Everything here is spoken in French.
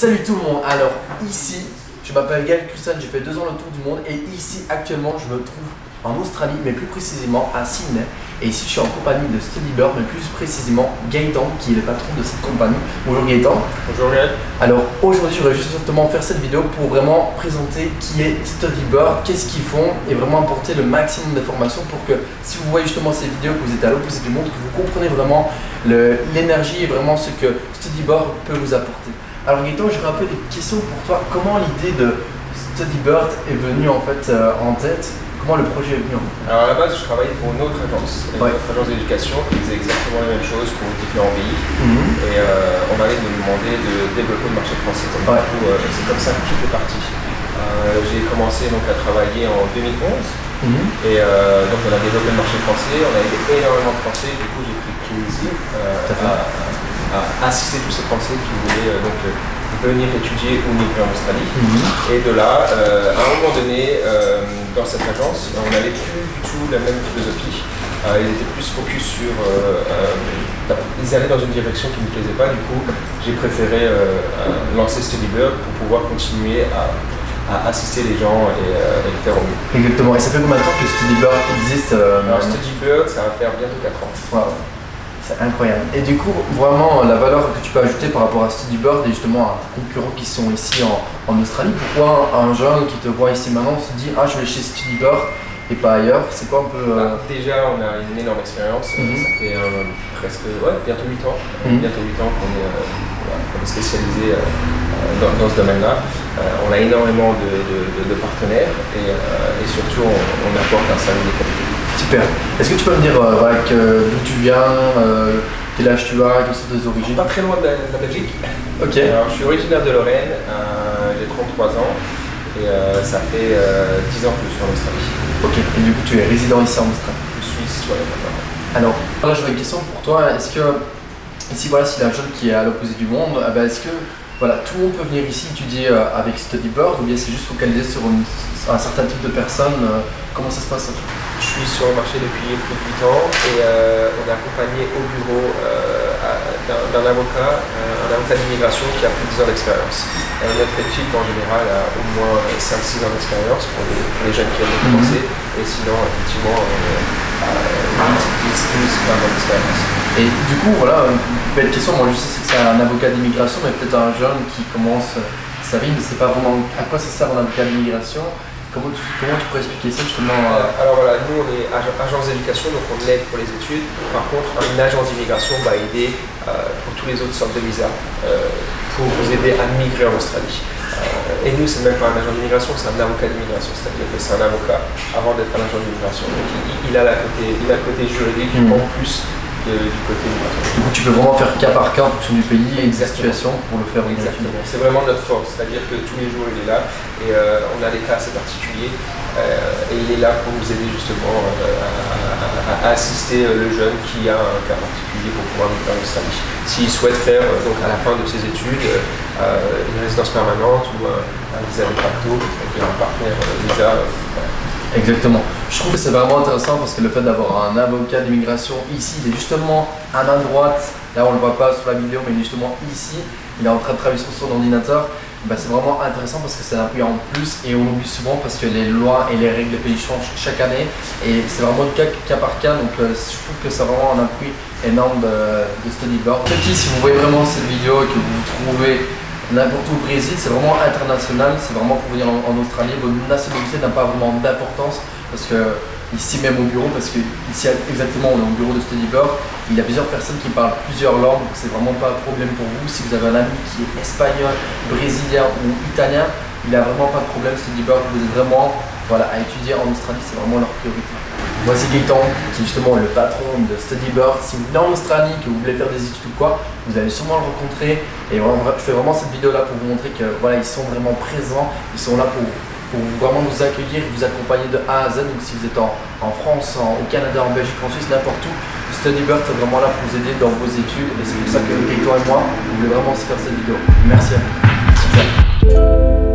Salut tout le monde, alors ici, je m'appelle Gaël Christian, j'ai fait deux ans le tour du monde et ici actuellement je me trouve en Australie, mais plus précisément à Sydney. Et ici je suis en compagnie de StudyBird, mais plus précisément Gaëtan qui est le patron de cette compagnie. Bonjour Gaëtan. Bonjour Gaël. Alors aujourd'hui je voudrais justement faire cette vidéo pour vraiment présenter qui est StudyBird, qu'est-ce qu'ils font et vraiment apporter le maximum d'informations pour que si vous voyez justement ces vidéos, que vous êtes à l'opposé du monde, que vous comprenez vraiment l'énergie et vraiment ce que StudyBird peut vous apporter. Alors Gaëtan, j'aurais un peu des questions pour toi. Comment l'idée de StudyBird est venue en fait euh, en tête? Comment le projet est venu Alors à la base, je travaillais pour une autre agence, une autre agence d'éducation qui faisait exactement la même chose pour différents pays. Mhm. Et euh, on m'avait demandé de développer le marché français. Donc, du coup, euh, c'est comme ça que tout est parti. J'ai commencé donc à travailler en 2011. Mhm. Et donc on a développé le marché français, on a aidé énormément de Français, du coup j'ai pris à, à assister tous ces Français qui voulaient euh, donc euh, venir étudier ou migrer en Australie. Mhm. Et de là, euh, à un moment donné, dans cette agence, on n'avait plus du tout la même philosophie. ils étaient plus focus sur. ils allaient dans une direction qui ne me plaisait pas, du coup, j'ai préféré lancer StudyBird pour pouvoir continuer à, assister les gens et, le faire au mieux. Exactement. Et ça fait combien de temps que StudyBird existe Alors, StudyBird, ça va faire bientôt 4 ans. Wow incroyable. Et du coup, vraiment, la valeur que tu peux ajouter par rapport à StudyBird et justement à tes concurrents qui sont ici en, Australie, pourquoi un jeune qui te voit ici maintenant se dit Ah, je vais chez StudyBird et pas ailleurs C'est quoi un peu. Euh, bah, déjà, on a une énorme expérience. Mhm. Ça fait euh, presque ouais, bientôt 8 ans. Mhm. Bientôt 8 ans qu'on est, euh, spécialisé dans, ce domaine-là. on a énormément de, partenaires et, surtout, on, apporte un service de qualité. Super. Est-ce que tu peux me dire euh, d'où tu viens, euh, quel âge tu as, quelles sont tes origines? Pas très loin de la, Belgique. Ok. Alors, je suis originaire de Lorraine, euh, j'ai 33 ans et ça fait 10 ans que je suis en Australie. Ok. Et du coup, tu es résident ici en Australie? Je suis citoyen Alors, là j'aurais une question pour toi. Est-ce que, ici, voilà, s'il y a un jeune qui est à l'opposé du monde, eh ben, est-ce que voilà, tout le monde peut venir ici étudier avec StudyBird ou bien c'est juste focalisé sur un certain type de personnes Comment ça se passe? Je suis sur le marché depuis plus de 8 ans et euh, on est accompagné au bureau euh, d'un avocat, euh, un avocat d'immigration qui a plus de 10 ans d'expérience. notre équipe en général a au moins 5-6 ans d'expérience pour, les jeunes qui viennent de commencer et sinon effectivement 8, 10, 12, 20 ans d'expérience. Et du coup, voilà, une belle question. Moi, je sais que c'est un avocat d'immigration, mais peut-être un jeune qui commence sa vie ne sait pas vraiment à quoi ça sert un avocat d'immigration? Comment tu, comment tu pourrais expliquer ça justement euh, Alors voilà, nous on est agence d'éducation, donc on aide pour les études. Par contre, une agence d'immigration va aider euh, pour tous les autres sortes de visas, euh, pour vous aider à migrer en Australie. et nous, c'est même pas un agent d'immigration, c'est un avocat d'immigration, c'est-à-dire que c'est un avocat avant d'être un agent d'immigration. Donc il, a la côté, il a le côté juridique hmm. en plus du côté Du coup, tu peux vraiment faire cas par cas en fonction du pays et pour le faire exactement. C'est vraiment notre force, c'est-à-dire que tous les jours il est là et euh, on a des cas assez particuliers euh, et il est là pour nous aider justement euh, à, assister le jeune qui a un cas particulier pour pouvoir nous faire Australie. S'il souhaite faire donc à la fin de ses études une résidence permanente ou un, visa de facto, donc un partenaire visa. Exactement. Je trouve que c'est vraiment intéressant parce que le fait d'avoir un avocat d'immigration ici, il est justement à main droite, là on le voit pas sur la vidéo, mais il est justement ici, il est en train de travailler sur son ordinateur. Bah, c'est vraiment intéressant parce que c'est un appui en plus et on l'oublie souvent parce que les lois et les règles des pays changent chaque année et c'est vraiment le cas, par cas donc euh, je trouve que c'est vraiment un appui énorme de, de StudyBird. Petit, si vous voyez vraiment cette vidéo et que vous vous trouvez n'importe où au Brésil, c'est vraiment international, c'est vraiment pour venir en, Australie. Votre nationalité n'a pas vraiment d'importance parce que ici même au bureau, parce que ici exactement on est au bureau de StudyBird, il y a plusieurs personnes qui parlent plusieurs langues, donc c'est vraiment pas un problème pour vous. Si vous avez un ami qui est espagnol, brésilien ou italien, il n'a vraiment pas de problème StudyBird, vous êtes vraiment voilà, à étudier en Australie, c'est vraiment leur priorité. C'est Gaëtan, qui est justement le patron de StudyBird. Si vous venez en Australie, que vous voulez faire des études ou quoi, vous allez sûrement le rencontrer. Et je fais vraiment cette vidéo là pour vous montrer que voilà, ils sont vraiment présents, ils sont là pour, pour vraiment vous accueillir, vous accompagner de A à Z. Donc si vous êtes en, France, au Canada, en Belgique, en Suisse, n'importe où, StudyBird est vraiment là pour vous aider dans vos études. Et c'est pour ça que Gaëtan et moi, on voulait vraiment se faire cette vidéo. Merci à vous.